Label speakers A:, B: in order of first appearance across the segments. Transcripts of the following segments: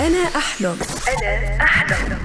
A: أنا أحلم. أنا أحلم.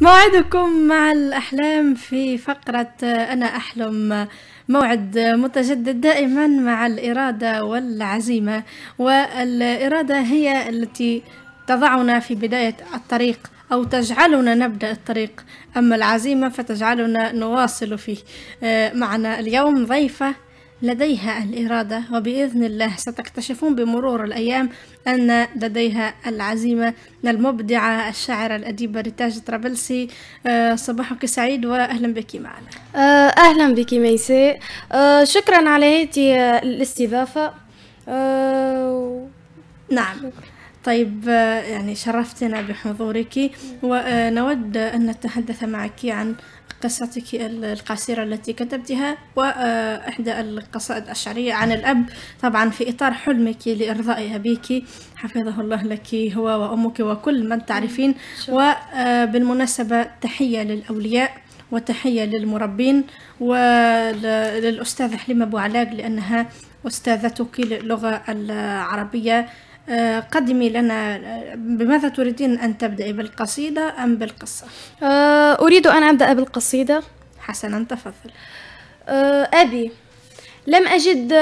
B: موعدكم مع الأحلام في فقرة أنا أحلم. موعد متجدد دائما مع الإرادة والعزيمة والإرادة هي التي تضعنا في بداية الطريق أو تجعلنا نبدأ الطريق. أما العزيمة فتجعلنا نواصل فيه. آه، معنا اليوم ضيفة لديها الإرادة وبإذن الله ستكتشفون بمرور الأيام أن لديها العزيمة المبدعة الشاعرة الأديبة ريتاج طرابلسي آه، صباحك سعيد وأهلا بك معنا.
C: آه، أهلا بك ميسي. آه، شكرا على هذه الاستضافة
B: نعم. طيب يعني شرفتنا بحضورك ونود أن نتحدث معك عن قصتك القصيرة التي كتبتها وإحدى القصائد الشعرية عن الأب طبعا في إطار حلمك لإرضاء أبيك. حفظه الله لك هو وأمك وكل من تعرفين. وبالمناسبة تحية للأولياء وتحية للمربين وللأستاذة حليمة أبو علاق لأنها أستاذتك للغة العربية. قدمي لنا آه، بماذا تريدين أن تبدأي بالقصيدة أم بالقصة؟
C: آه، أريد أن أبدأ بالقصيدة.
B: حسنا تفضل.
C: أبي لم أجد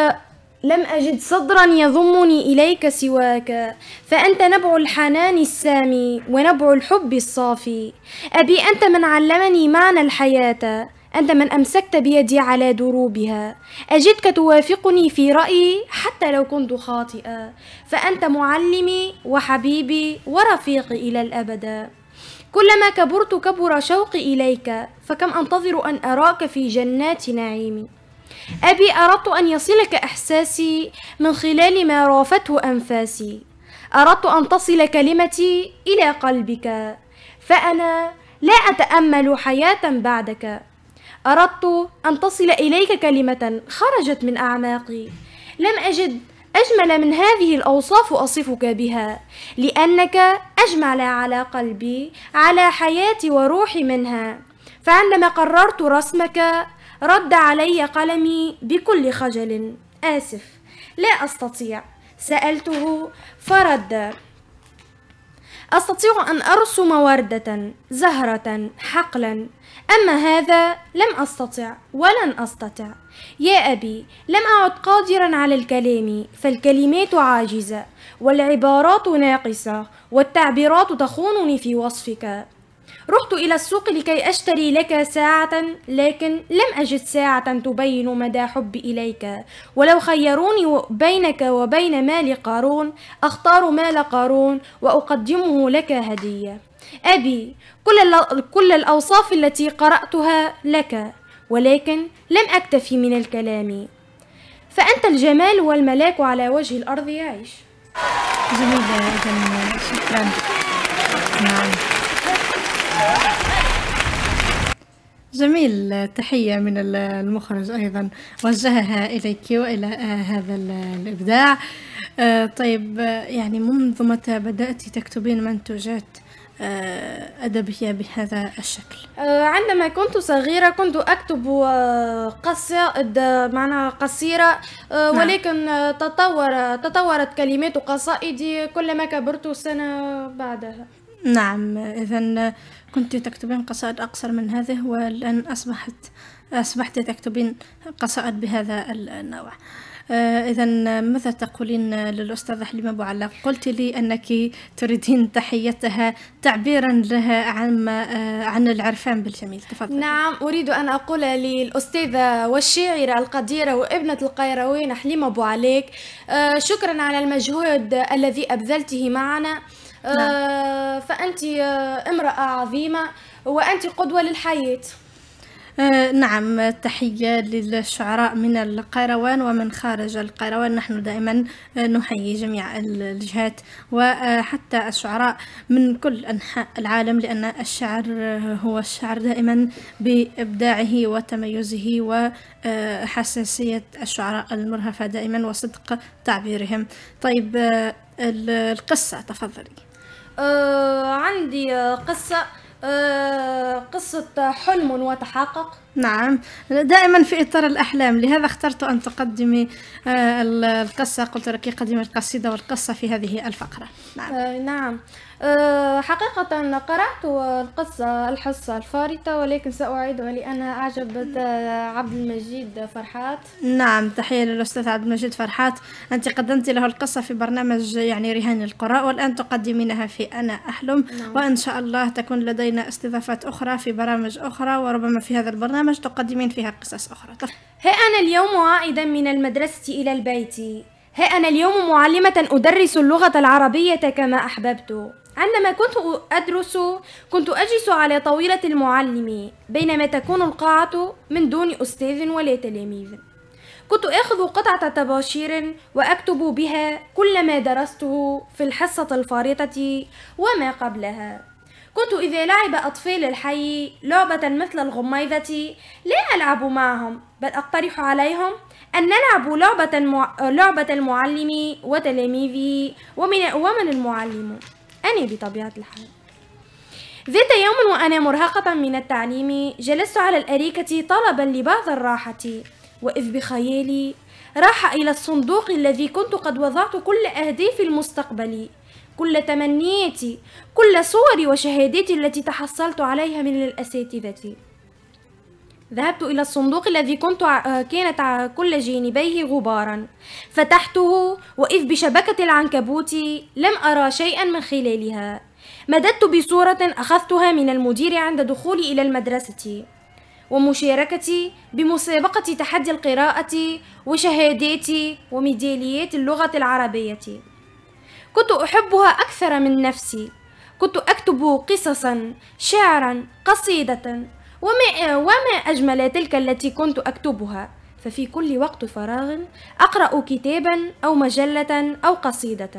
C: لم أجد صدرا يضمني إليك سواك فأنت نبع الحنان السامي ونبع الحب الصافي. أبي أنت من علمني معنى الحياة. أنت من أمسكت بيدي على دروبها. أجدك توافقني في رأيي حتى لو كنت خاطئة. فأنت معلمي وحبيبي ورفيقي إلى الأبد. كلما كبرت كبر شوقي إليك فكم أنتظر أن أراك في جنات نعيمي. أبي أردت أن يصلك إحساسي من خلال ما رافته أنفاسي. أردت أن تصل كلمتي إلى قلبك. فأنا لا أتأمل حياة بعدك. أردت أن تصل إليك كلمة خرجت من أعماقي. لم أجد أجمل من هذه الأوصاف أصفك بها لأنك أجمل على قلبي على حياتي وروحي منها. فعندما قررت رسمك رد علي قلمي بكل خجل. آسف لا أستطيع. سألته فرد. أستطيع أن أرسم وردة زهرة حقلا. أما هذا لم أستطع ولن أستطع. يا أبي لم أعد قادرا على الكلام فالكلمات عاجزة والعبارات ناقصة والتعبيرات تخونني في وصفك. رحت إلى السوق لكي أشتري لك ساعة لكن لم أجد ساعة تبين مدى حبي إليك. ولو خيروني بينك وبين مال قارون أختار مال قارون وأقدمه لك هدية. أبي كل, كل الأوصاف التي قرأتها لك ولكن لم أكتفي من الكلام. فأنت الجمال والملاك على وجه الأرض يعيش
B: جميل إذا شكرا. نعم. جميل تحية من المخرج أيضا. وجهها إليك وإلى هذا الإبداع. آه، طيب يعني منذ متى بدأت تكتبين منتوجات آه، أدبية بهذا الشكل؟
C: آه، عندما كنت صغيرة كنت أكتب قصائد معناها قصيرة نعم. ولكن تطور تطورت كلمات قصائدي كلما كبرت سنة بعدها.
B: نعم إذا كنت تكتبين قصائد أقصر من هذه والآن أصبحت أصبحت تكتبين قصائد بهذا النوع. آه إذا ماذا تقولين للأستاذة حليمة أبو علاق قلت لي أنك تريدين تحيتها تعبيرا لها عن آه عن العرفان بالجميل. تفضل
C: نعم أريد أن أقول للأستاذة والشاعرة القديرة وابنة القيروين حليمة أبو عليك آه شكرا على المجهود الذي أبذلته معنا. فأنت آه امرأة عظيمة وأنت قدوة للحياة.
B: آه نعم تحية للشعراء من القيروان ومن خارج القيروان. نحن دائما آه، نحيي جميع الجهات وحتى الشعراء من كل أنحاء العالم لأن الشعر هو الشعر دائما بإبداعه وتميزه وحساسية الشعراء المرهفة دائما وصدق تعبيرهم. طيب آه، القصة تفضلي.
C: آه عندي قصة. آه، قصة حلم وتحقق.
B: نعم. دائما في إطار الأحلام لهذا اخترت أن تقدمي آه، القصة. قلت لك قدمي القصيدة والقصة في هذه الفقرة.
C: نعم, آه نعم. أه حقيقة قرأت القصة الحصة الفارطة ولكن سأعيدها لأنها أعجبت آه، عبد المجيد فرحات.
B: نعم تحية للأستاذ عبد المجيد فرحات. أنت قدمت له القصة في برنامج يعني رهان القراء والآن تقدمينها في أنا أحلم. نعم. وإن شاء الله تكون لدينا استضافات أخرى في برامج أخرى وربما في هذا البرنامج تقدمين فيها قصص أخرى.
C: ها أنا اليوم عائدا من المدرسة إلى البيت. ها أنا اليوم معلمة أدرس اللغة العربية كما أحببت. عندما كنت أدرس كنت أجلس على طاولة المعلم بينما تكون القاعة من دون أستاذ ولا تلاميذ. كنت آخذ قطعة طباشير وأكتب بها كل ما درسته في الحصة الفارطة وما قبلها. كنت إذا لعب أطفال الحي لعبة مثل الغميضة لا ألعب معهم بل أقترح عليهم أن نلعب لعبة, المع... لعبة المعلم وتلاميذه ومن, ومن المعلم. أنا بطبيعة الحال. ذات يوم وأنا مرهقة من التعليم جلست على الأريكة طلبا لبعض الراحة وإذ بخيالي راح إلى الصندوق الذي كنت قد وضعت كل أهدافي المستقبل كل تمنياتي كل صوري وشهاداتي التي تحصلت عليها من الأساتذة. ذهبت إلى الصندوق الذي كنت كانت كل جانبيه غبارا. فتحته وإذ بشبكة العنكبوت لم أرى شيئا من خلالها. مددت بصورة أخذتها من المدير عند دخولي إلى المدرسة ومشاركتي بمسابقة تحدي القراءة وشهاداتي وميداليات اللغة العربية. كنت أحبها أكثر من نفسي. كنت أكتب قصصا شعرا قصيدة. وما, وما أجمل تلك التي كنت أكتبها؟ ففي كل وقت فراغ أقرأ كتابا أو مجلة أو قصيدة.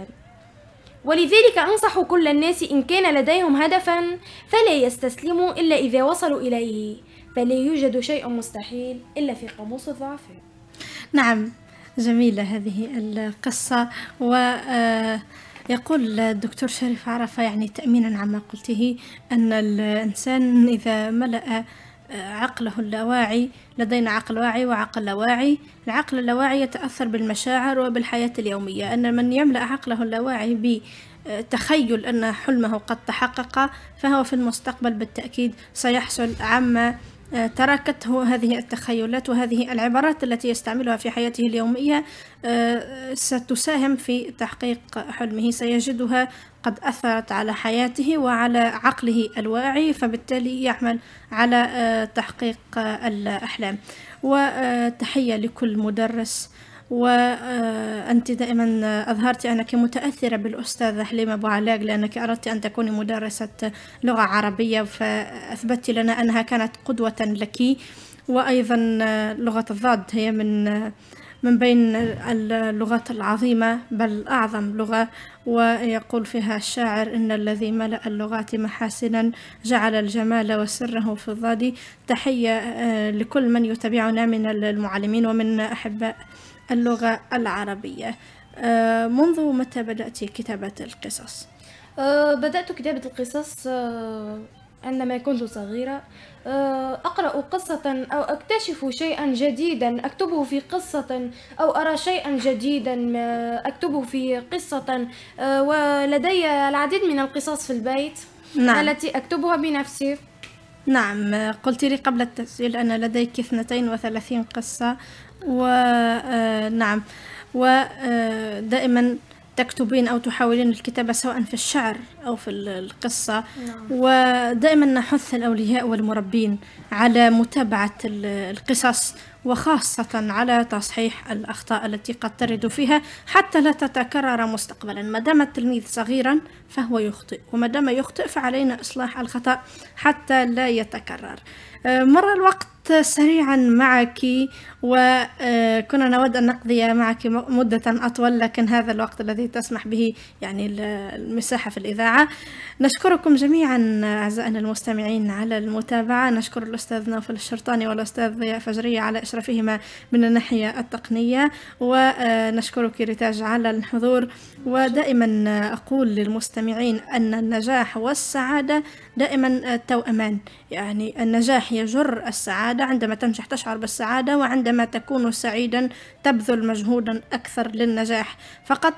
C: ولذلك أنصح كل الناس إن كان لديهم هدفا فلا يستسلموا إلا إذا وصلوا إليه فلا يوجد شيء مستحيل إلا في قاموس الضعفاء
B: نعم جميلة هذه القصة و آه، يقول الدكتور شريف عرفة يعني تأمينا عما قلته أن الإنسان إذا ملأ عقله اللاواعي لدينا عقل واعي وعقل لا واعي العقل اللاواعي يتأثر بالمشاعر وبالحياة اليومية. أن من يملأ عقله اللاواعي بتخيل أن حلمه قد تحقق فهو في المستقبل بالتأكيد سيحصل عما تركته هذه التخيلات وهذه العبارات التي يستعملها في حياته اليومية آه، ستساهم في تحقيق حلمه. سيجدها قد أثرت على حياته وعلى عقله الواعي فبالتالي يعمل على آه، تحقيق الأحلام. وتحية لكل مدرس وأنت دائما أظهرت أنك متأثرة بالأستاذة حليمة أبو علاق لأنك أردت أن تكوني مدرسة لغة عربية فأثبتت لنا أنها كانت قدوة لك وأيضا لغة الضاد. هي من من بين اللغات العظيمة بل أعظم لغة ويقول فيها الشاعر إن الذي ملأ اللغات محاسنا جعل الجمال وسره في الضاد تحية آه، لكل من يتابعنا من المعلمين ومن أحباء اللغة العربية آه، منذ متى بدأت كتابة القصص؟
C: أه بدأت كتابة القصص أه عندما كنت صغيرة أقرأ قصة أو أكتشف شيئا جديدا أكتبه في قصة أو أرى شيئا جديدا أكتبه في قصة ولدي العديد من القصص في البيت نعم. التي أكتبها بنفسي
B: نعم قلت لي قبل التسجيل أن لديك 32 قصة ونعم ودائما تكتبين أو تحاولين الكتابة سواء في الشعر أو في القصة. نعم. ودائما نحث الأولياء والمربين على متابعة القصص وخاصة على تصحيح الأخطاء التي قد ترد فيها حتى لا تتكرر مستقبلا. ما دام التلميذ صغيرا فهو يخطئ وما دام يخطئ فعلينا إصلاح الخطأ حتى لا يتكرر. آه، مر الوقت سريعا معك وكنا نود أن نقضي معك مدة أطول لكن هذا الوقت الذي تسمح به يعني المساحة في الإذاعة. نشكركم جميعا أعزائنا المستمعين على المتابعة. نشكر الأستاذ نوفل الشرطاني والأستاذ ضياء فجرية على إشرافهما من الناحية التقنية. ونشكرك ريتاج على الحضور. ودائما أقول للمستمعين أن النجاح والسعادة دائما توأمان يعني النجاح يجر السعادة عندما تنجح تشعر بالسعادة وعندما تكون سعيدا تبذل مجهودا أكثر للنجاح. فقط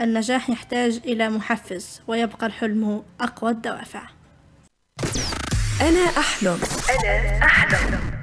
B: النجاح يحتاج إلى محفز ويبقى الحلم أقوى الدوافع.
A: أنا أحلم. أنا أحلم.